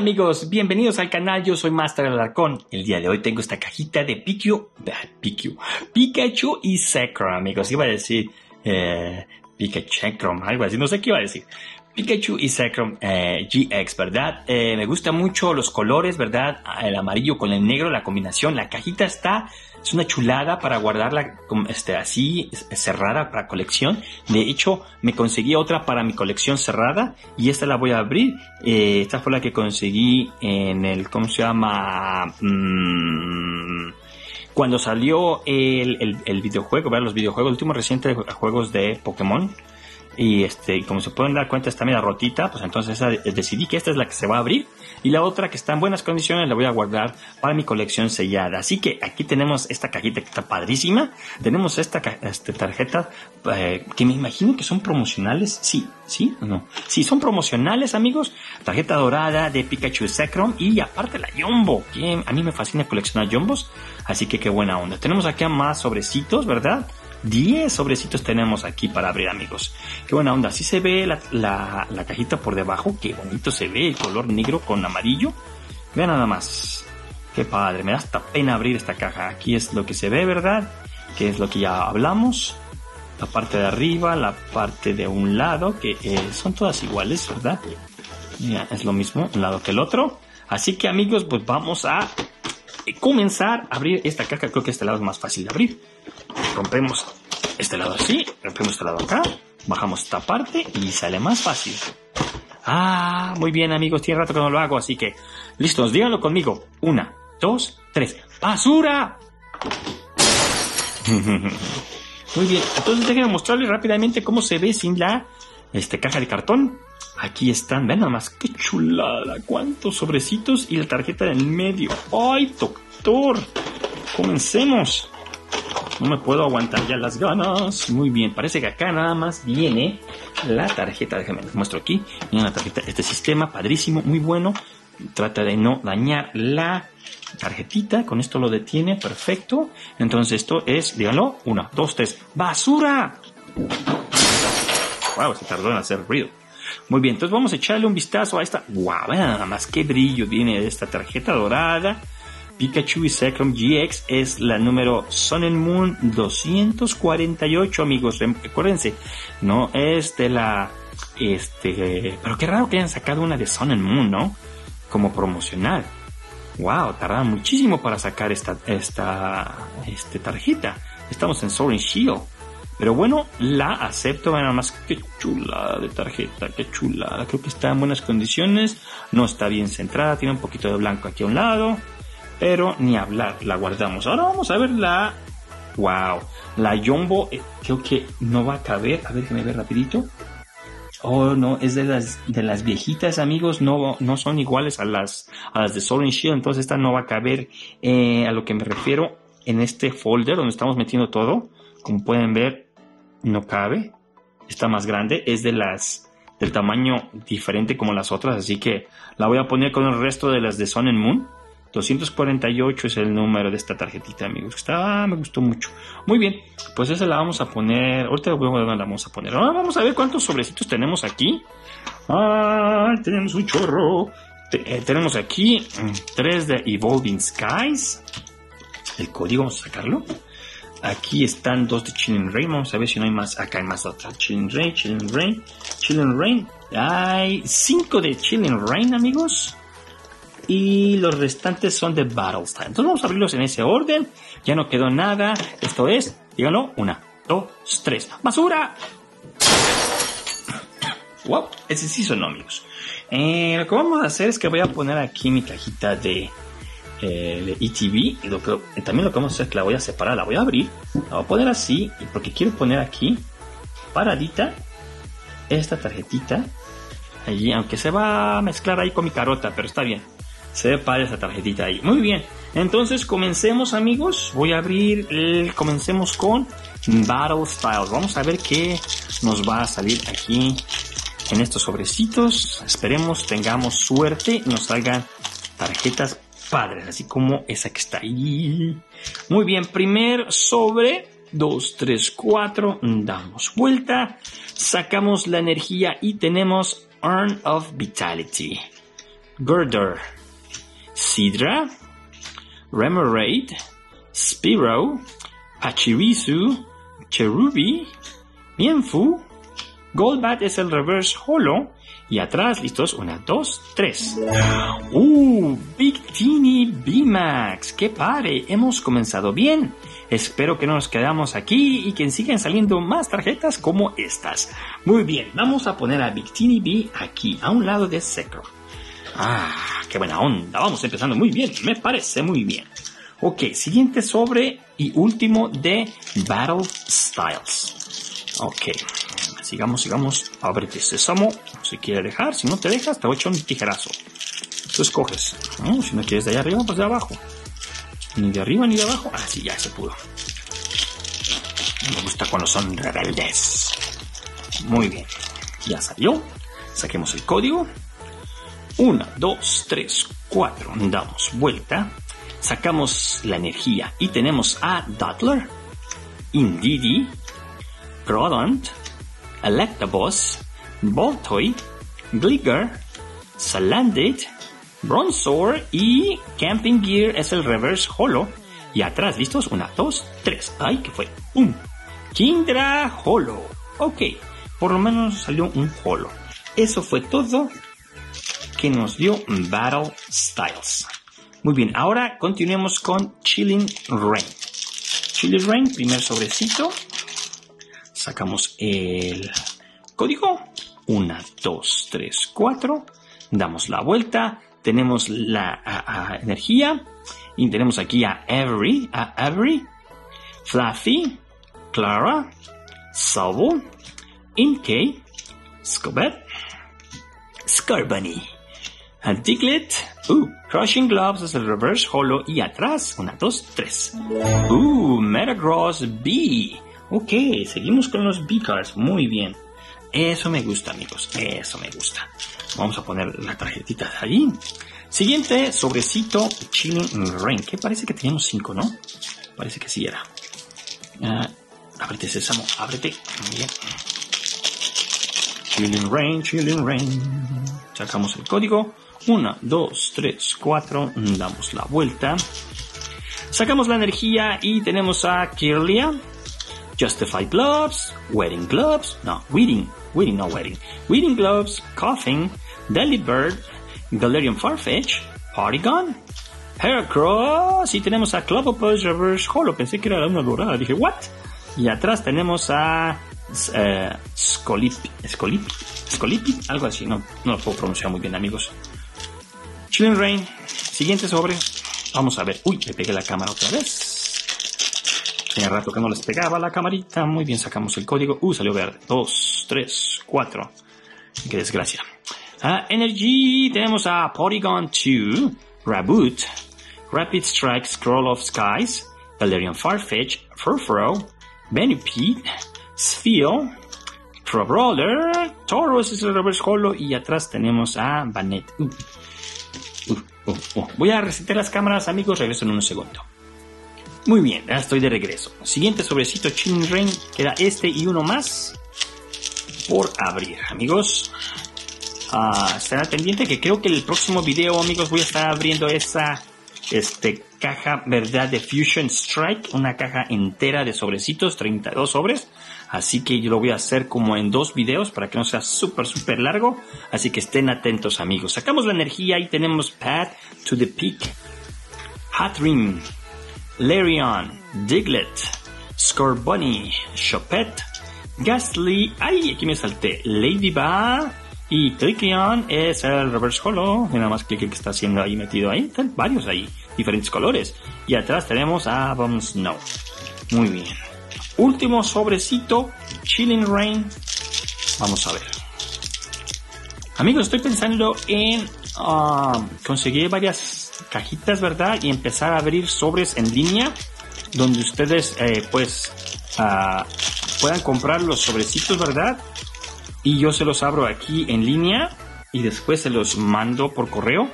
¿Qué tal amigos? Bienvenidos al canal, yo soy Master Alarcón. El día de hoy tengo esta cajita de Pikachu, Pikachu, Pikachu y Zekrom, amigos. Iba a decir eh, Pikachu, algo así, no sé qué iba a decir. Pikachu y Zekrom eh, GX, ¿verdad? Eh, me gustan mucho los colores, ¿verdad? El amarillo con el negro, la combinación. La cajita está, es una chulada para guardarla este, así, cerrada para colección. De hecho, me conseguí otra para mi colección cerrada y esta la voy a abrir. Eh, esta fue la que conseguí en el, ¿cómo se llama? Mm, cuando salió el, videojuego, ¿verdad? Los videojuegos, el último reciente juegos de Pokémon y este, como se pueden dar cuenta está media rotita, pues entonces decidí que esta es la que se va a abrir y la otra que está en buenas condiciones la voy a guardar para mi colección sellada. Así que aquí tenemos esta cajita que está padrísima, tenemos esta este, tarjeta eh, que me imagino que son promocionales, sí, sí o no, sí son promocionales amigos, tarjeta dorada de Pikachu Zekrom y aparte la Jumbo, que a mí me fascina coleccionar Jumbos, así que qué buena onda. Tenemos aquí más sobrecitos, ¿verdad? 10 sobrecitos tenemos aquí para abrir, amigos. Qué buena onda. Así se ve la, cajita por debajo. Qué bonito se ve el color negro con amarillo. Vean nada más. Qué padre. Me da hasta pena abrir esta caja. Aquí es lo que se ve, ¿verdad? Que es lo que ya hablamos. La parte de arriba, la parte de un lado, que eh, son todas iguales, ¿verdad? Mira, es lo mismo un lado que el otro. Así que amigos, pues vamos a comenzar a abrir esta caja. Creo que este lado es más fácil de abrir rompemos este lado así, rompemos este lado acá, bajamos esta parte y sale más fácil. Ah, muy bien amigos, tiene rato que no lo hago, así que listos, díganlo conmigo. Una, dos, tres. ¡Basura! muy bien, entonces déjenme mostrarles rápidamente cómo se ve sin la este, caja de cartón. Aquí están, ven nada más, qué chulada, cuántos sobrecitos y la tarjeta en el medio. ¡Ay, doctor! Comencemos. No me puedo aguantar ya las ganas. Muy bien, parece que acá nada más viene la tarjeta. Déjame les muestro aquí. Viene la tarjeta. Este sistema, padrísimo, muy bueno. Trata de no dañar la tarjetita. Con esto lo detiene, perfecto. Entonces esto es, díganlo, una, dos, tres. ¡Basura! Wow, se tardó en hacer ruido. Muy bien, entonces vamos a echarle un vistazo a esta. Wow, nada más qué brillo tiene esta tarjeta dorada. Pikachu y Zekrom GX es la número Sun and Moon 248, amigos. Recuérdense, no es de la. Este. Pero qué raro que hayan sacado una de Sun and Moon, ¿no? Como promocional. Wow, tardaron muchísimo para sacar esta, esta este, tarjeta. Estamos en Soaring Shield. Pero bueno, la acepto. Nada más que chulada de tarjeta, qué chulada. Creo que está en buenas condiciones. No está bien centrada. Tiene un poquito de blanco aquí a un lado pero ni hablar, la guardamos. Ahora vamos a ver la... ¡Wow! La Jumbo eh, creo que no va a caber. A ver, que me ve rapidito. Oh, no, es de las, de las viejitas, amigos. No, no son iguales a las, a las de Soul Shield. Entonces esta no va a caber eh, a lo que me refiero en este folder donde estamos metiendo todo. Como pueden ver, no cabe. Está más grande. Es de las del tamaño diferente como las otras. Así que la voy a poner con el resto de las de Sun and Moon 248 es el número de esta tarjetita, amigos. Está, me gustó mucho. Muy bien, pues esa la vamos a poner. Ahorita la vamos a poner. Ahora vamos a ver cuántos sobrecitos tenemos aquí. Ah, tenemos un chorro. Eh, tenemos aquí mm, tres de Evolving Skies. El código, vamos a sacarlo. Aquí están dos de Chilling Rain. Vamos a ver si no hay más. Acá hay más otra. Chilling Rain, Chilling Rain, Chilling Rain. Hay cinco de Chilling Rain, amigos y los restantes son de Battlestar. Entonces vamos a abrirlos en ese orden. Ya no quedó nada. Esto es, díganlo, una, dos, tres. ¡Basura! Wow, ese sí son amigos. Eh, lo que vamos a hacer es que voy a poner aquí mi cajita de, eh, de ETV. Lo también lo que vamos a hacer es que la voy a separar, la voy a abrir. La voy a poner así, porque quiero poner aquí, paradita, esta tarjetita. Allí, aunque se va a mezclar ahí con mi carota, pero está bien. Se padre esa tarjetita ahí. Muy bien. Entonces comencemos amigos. Voy a abrir. El, comencemos con Battle Styles. Vamos a ver qué nos va a salir aquí en estos sobrecitos. Esperemos tengamos suerte y nos salgan tarjetas padres. Así como esa que está ahí. Muy bien. Primer sobre. 2, 3, 4. Damos vuelta. Sacamos la energía y tenemos Earn of Vitality. Girder, Sidra, Remoraid, Spiro, Pachirisu, Cherubi, Mienfu, Goldbat es el reverse holo. Y atrás, listos, una, dos, tres. ¡Uh! Big Teeny B-Max. ¡Qué padre! Hemos comenzado bien. Espero que no nos quedamos aquí y que sigan saliendo más tarjetas como estas. Muy bien, vamos a poner a Big Teeny B aquí, a un lado de Secro. Ah, qué buena onda. Vamos empezando muy bien, me parece muy bien. Ok, siguiente sobre y último de Battle Styles. Ok, sigamos, sigamos. Ábrete sésamo. Si quiere dejar, si no te dejas, te voy a echar un tijerazo. Tú escoges. Si no quieres de allá arriba, pues de abajo. Ni de arriba ni de abajo. Ah, sí, ya se pudo. Me gusta cuando son rebeldes. Muy bien. Ya salió. Saquemos el código. Una, dos, tres, cuatro. Damos vuelta. Sacamos la energía y tenemos a Dutler, Indidi, Grodont, Electabuzz, Boltoy, Gligar, Salandit, Bronzor y Camping Gear es el reverse holo. Y atrás, ¿listos? Una, dos, tres. ¡Ay, que fue! ¡Un! Kindra holo. Ok, por lo menos salió un holo. Eso fue todo que nos dio Battle Styles. Muy bien, ahora continuemos con Chilling Rain. Chilling Rain, primer sobrecito. Sacamos el código. Una, dos, tres, cuatro. Damos la vuelta. Tenemos la energía. Y tenemos aquí a Every, a Every, Fluffy, Clara, Salvo, Inkay, Scobet, Scarbunny, a Diglett, uh, Crushing Gloves es el reverse holo y atrás, una, dos, tres. Uh, Metagross B. Ok, seguimos con los B-Cards, muy bien. Eso me gusta, amigos, eso me gusta. Vamos a poner la tarjetita ahí. Siguiente sobrecito Chilling Rain, que parece que teníamos cinco, ¿no? Parece que sí era. Uh, ábrete, Sésamo, ábrete. Chilling Rain, Chilling Rain. Sacamos el código. Una, dos, tres, cuatro. Damos la vuelta. Sacamos la energía y tenemos a Kirlia. Justified Gloves, Wedding Gloves, no, Weeding, Weeding, no Wedding, Weeding Gloves, Coughing, Delibird, Galarian Farfetch, Porygon, Heracross y tenemos a Clobbopus Reverse Holo. Pensé que era una dorada. Dije, ¿what? Y atrás tenemos a uh, Scolipi, Scolipi, Scolipi, algo así. No, no lo puedo pronunciar muy bien, amigos. Chilling Rain, siguiente sobre. Vamos a ver. Uy, le pegué la cámara otra vez. Tenía rato que no les pegaba la camarita. Muy bien, sacamos el código. Uh, salió verde. Dos, tres, cuatro. Qué desgracia. Uh, Energy, tenemos a Polygon 2, Raboot, Rapid Strike, Scroll of Skies, Valerian Farfetch, Furfuro, Benipede, Sphere, Brawler, Tauros es el reverse holo y atrás tenemos a Banet. Uh, uh, uh, Voy a resetear las cámaras, amigos, regreso en un segundo. Muy bien, ya estoy de regreso. Siguiente sobrecito Chin Rain, queda este y uno más por abrir, amigos. Uh, al pendiente que creo que el próximo video, amigos, voy a estar abriendo esa este, caja, ¿verdad? De Fusion Strike, una caja entera de sobrecitos, 32 sobres. Así que yo lo voy a hacer como en dos videos para que no sea súper, súper largo. Así que estén atentos, amigos. Sacamos la energía y tenemos Pad to the Peak, Hatrim, Larion, Diglett, Scorbunny, Chopette, Ghastly, ay, aquí me salté, Ladybug y Trickleon es el reverse holo, nada más que que está haciendo ahí metido ahí, están varios ahí, diferentes colores. Y atrás tenemos a Bomb Snow. Muy bien. Último sobrecito, Chilling Rain. Vamos a ver. Amigos, estoy pensando en uh, conseguir varias cajitas, ¿verdad? Y empezar a abrir sobres en línea donde ustedes, eh, pues, uh, puedan comprar los sobrecitos, ¿verdad? Y yo se los abro aquí en línea y después se los mando por correo.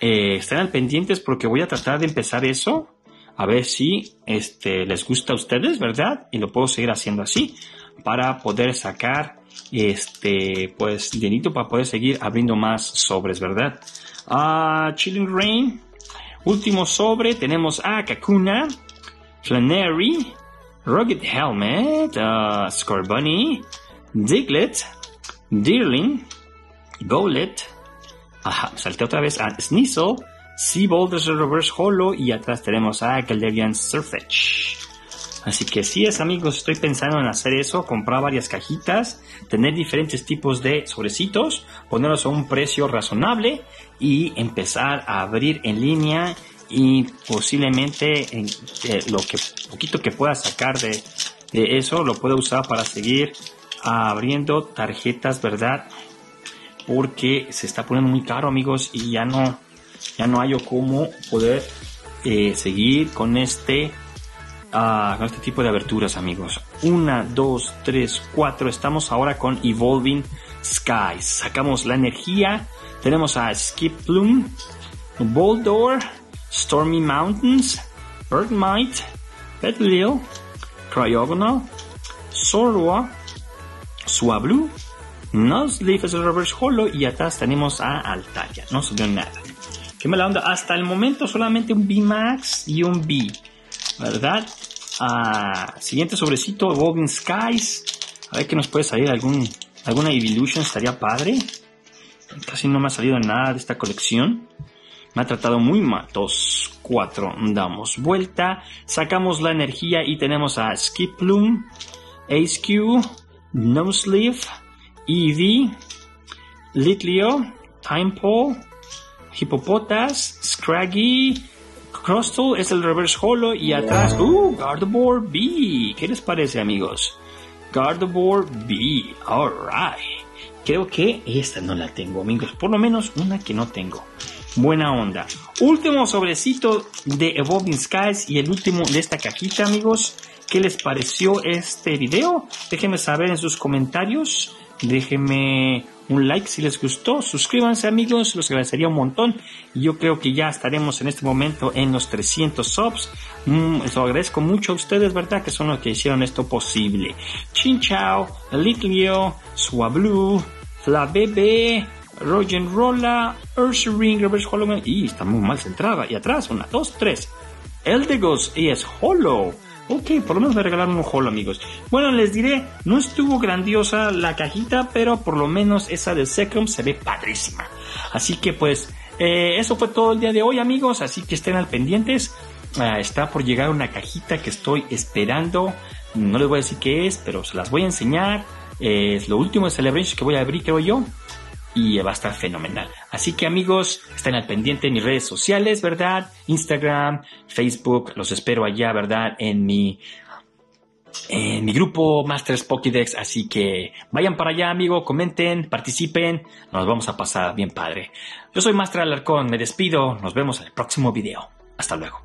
Eh, estén pendientes porque voy a tratar de empezar eso. A ver si este, les gusta a ustedes, ¿verdad? Y lo puedo seguir haciendo así. para poder sacar este pues dinerito para poder seguir abriendo más sobres, ¿verdad? Ah, Chilling Rain. Último sobre tenemos a Kakuna, Flannery, Rugged Helmet, uh, Scorbunny, Diglett, Deerling, Gowlet, ajá, salté otra vez a Sneasel, Seabold Reverse Hollow y atrás tenemos a Galerian Surfetch. Así que sí es amigos, estoy pensando en hacer eso, comprar varias cajitas, tener diferentes tipos de sobrecitos, ponerlos a un precio razonable y empezar a abrir en línea y posiblemente en, eh, lo que poquito que pueda sacar de, de eso lo pueda usar para seguir abriendo tarjetas, ¿verdad? Porque se está poniendo muy caro amigos y ya no, ya no hay cómo poder eh, seguir con este Ah, con este tipo de aberturas, amigos. Una, dos, tres, cuatro. Estamos ahora con Evolving Skies. Sacamos la energía. Tenemos a Skip Plume, Boldor, Stormy Mountains, Earthmite, Petlil, Cryogonal, Sorwa, Suablu, Nuzleaf es el reverse hollow y atrás tenemos a Altaria. No subió nada. Qué mala onda. Hasta el momento solamente un B Max y un B. ¿Verdad? Ah, siguiente sobrecito, Evolving Skies. A ver que nos puede salir algún, alguna Evolution, estaría padre. Casi no me ha salido nada de esta colección. Me ha tratado muy mal. Dos, cuatro, damos vuelta. Sacamos la energía y tenemos a Skip Plume, Ace Q, No Sleeve, Eevee, Litleo, Time Pole, Hippopotas, Scraggy, Crustle es el reverse holo y atrás, uh, Gardevoir B. ¿Qué les parece, amigos? Gardevoir B. Alright. Creo que esta no la tengo, amigos. Por lo menos una que no tengo. Buena onda. Último sobrecito de Evolving Skies y el último de esta cajita, amigos. ¿Qué les pareció este video? Déjenme saber en sus comentarios. Déjenme un like si les gustó. Suscríbanse amigos, los agradecería un montón. Yo creo que ya estaremos en este momento en los 300 subs. Mm, les agradezco mucho a ustedes, ¿verdad? Que son los que hicieron esto posible. Chin Chao, Litlio, Suablu, Bebe, Roger Rolla, Ursaring, Reverse Hollow. Y está muy mal centrada. Y atrás, una, dos, tres. Eldegos y es Hollow. Ok, por lo menos me regalaron un holo, amigos. Bueno, les diré, no estuvo grandiosa la cajita, pero por lo menos esa del Secrum se ve padrísima. Así que pues, eh, eso fue todo el día de hoy, amigos. Así que estén al pendientes. Ah, está por llegar una cajita que estoy esperando. No les voy a decir qué es, pero se las voy a enseñar. es lo último de Celebration que voy a abrir, creo yo y va a estar fenomenal. Así que amigos, estén al pendiente en mis redes sociales, ¿verdad? Instagram, Facebook, los espero allá, ¿verdad? En mi en mi grupo Masters Pokédex, así que vayan para allá, amigo, comenten, participen, nos vamos a pasar bien padre. Yo soy Master Alarcón, me despido, nos vemos en el próximo video. Hasta luego.